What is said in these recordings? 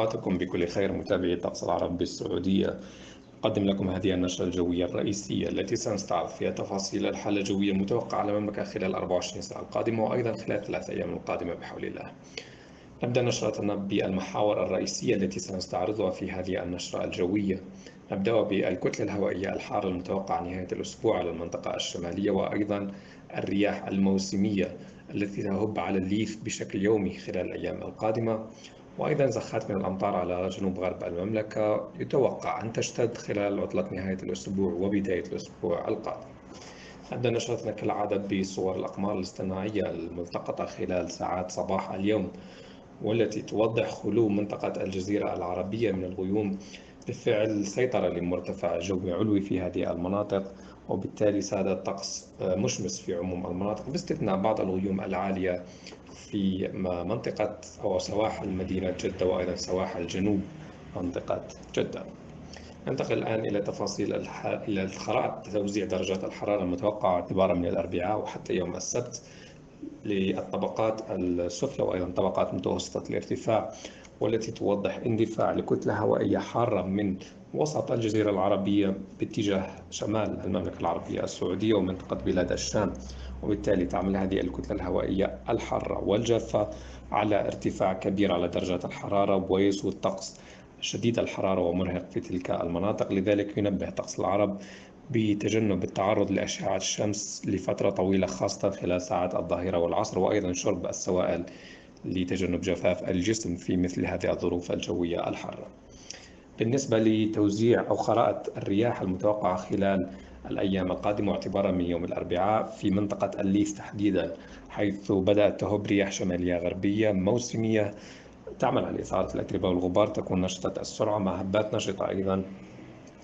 أوقاتكم بكل خير متابعي الطقس العربي بالسعودية. أقدم لكم هذه النشرة الجوية الرئيسية التي سنستعرض فيها تفاصيل الحالة الجوية المتوقعة على المملكة خلال 24 ساعة القادمة وأيضا خلال ثلاث أيام القادمة بحول الله. نبدأ نشرتنا بالمحاور الرئيسية التي سنستعرضها في هذه النشرة الجوية. نبدأ بالكتلة الهوائية الحارة المتوقعة نهاية الأسبوع على المنطقة الشمالية وأيضا الرياح الموسمية التي تهب على الليث بشكل يومي خلال الأيام القادمة. وأيضا زخات من الأمطار على جنوب غرب المملكة يتوقع أن تشتد خلال عطلة نهاية الأسبوع وبداية الأسبوع القادم. نبدأ نشرتنا كالعادة بصور الأقمار الاصطناعية الملتقطة خلال ساعات صباح اليوم والتي توضح خلو منطقة الجزيرة العربية من الغيوم بفعل سيطرة لمرتفع جوي علوي في هذه المناطق وبالتالي ساد الطقس مشمس في عموم المناطق باستثناء بعض الغيوم العالية في منطقة أو سواحل مدينة جدة وأيضا سواحل جنوب منطقة جدة ننتقل الآن إلى تفاصيل. إلى الخرائط توزيع درجات الحرارة المتوقعة اعتبارا من الأربعاء وحتى يوم السبت للطبقات السفلى وأيضا طبقات متوسطة الارتفاع والتي توضح اندفاع لكتلة هوائية حارة من وسط الجزيرة العربية باتجاه شمال المملكة العربية السعودية ومنطقة بلاد الشام. وبالتالي تعمل هذه الكتلة الهوائية الحارة والجافة على ارتفاع كبير على درجات الحرارة ويسود الطقس شديد الحرارة ومرهق في تلك المناطق. لذلك ينبه طقس العرب بتجنب التعرض لأشعة الشمس لفترة طويلة خاصة خلال ساعات الظهيرة والعصر وأيضا شرب السوائل لتجنب جفاف الجسم في مثل هذه الظروف الجوية الحارة. بالنسبة لتوزيع أو خرائط الرياح المتوقعة خلال الأيام القادمة اعتبارا من يوم الأربعاء في منطقة الليث تحديدا حيث بدأت تهب رياح شمالية غربية موسمية تعمل على إثارة الأتربة والغبار تكون نشطة السرعة مع هبات نشطة أيضا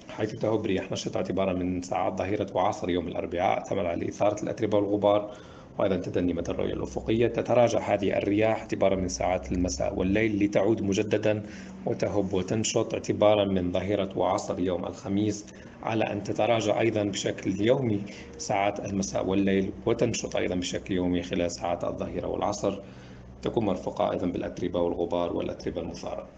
حيث تهب رياح نشطة اعتبارا من ساعات ظهيرة وعصر يوم الأربعاء تعمل على إثارة الأتربة والغبار وأيضا تدني مدى الرؤية الأفقية. تتراجع هذه الرياح اعتبارا من ساعات المساء والليل لتعود مجددا وتهب وتنشط اعتبارا من ظهيرة وعصر يوم الخميس على أن تتراجع أيضا بشكل يومي ساعات المساء والليل وتنشط أيضا بشكل يومي خلال ساعات الظهيرة والعصر. تكون مرفوقة أيضا بالأتربة والغبار والأتربة المثارة.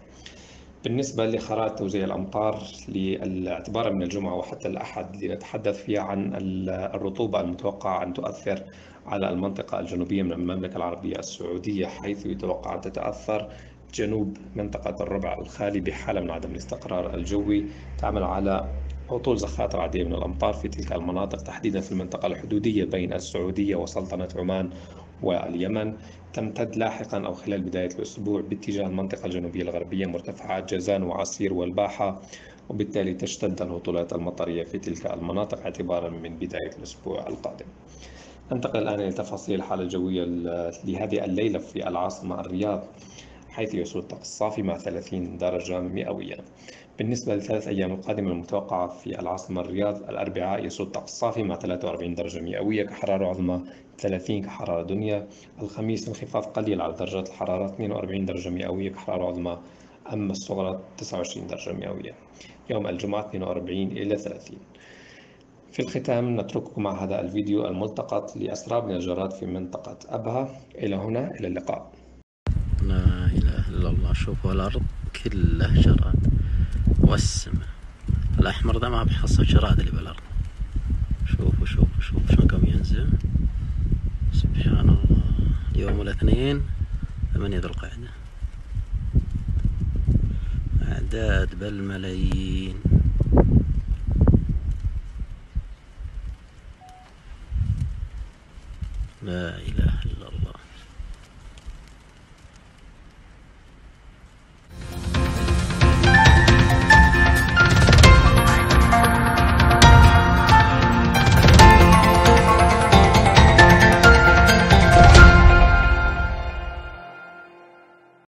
بالنسبة لخرائط توزيع الأمطار لاعتبارا من الجمعة وحتى الأحد لنتحدث فيها عن الرطوبة المتوقعة أن تؤثر على المنطقة الجنوبية من المملكة العربية السعودية حيث يتوقع أن تتأثر جنوب منطقة الربع الخالي بحالة من عدم الاستقرار الجوي تعمل على هطول زخات رعدية من الأمطار في تلك المناطق تحديدا في المنطقة الحدودية بين السعودية وسلطنة عمان واليمن تمتد لاحقا أو خلال بداية الأسبوع باتجاه المنطقة الجنوبية الغربية مرتفعات جازان وعسير والباحة وبالتالي تشتد الهطولات المطرية في تلك المناطق اعتبارا من بداية الأسبوع القادم. ننتقل الآن إلى تفاصيل الحالة الجوية لهذه الليلة في العاصمة الرياض. حيث يسود الطقس صافي مع 30 درجة مئوية. بالنسبة للثلاث أيام القادمة المتوقعة في العاصمة الرياض الأربعاء يسود طقس صافي مع 43 درجة مئوية كحرارة عظمى 30 كحرارة دنيا. الخميس انخفاض قليل على درجات الحرارة 42 درجة مئوية كحرارة عظمى أما الصغرى 29 درجة مئوية. يوم الجمعة 42 إلى 30 في الختام نترككم مع هذا الفيديو الملتقط لأسراب الجراد في منطقة أبها. إلى هنا إلى اللقاء. شوفوا الأرض كلها جراد والسماء. الأحمر ده ما بحصل جراد اللي بالأرض. شوفوا شوفوا شوفوا شلون قام ينزل. سبحان الله. يوم الاثنين ثمانية ذو القعدة. أعداد بالملايين. لا إله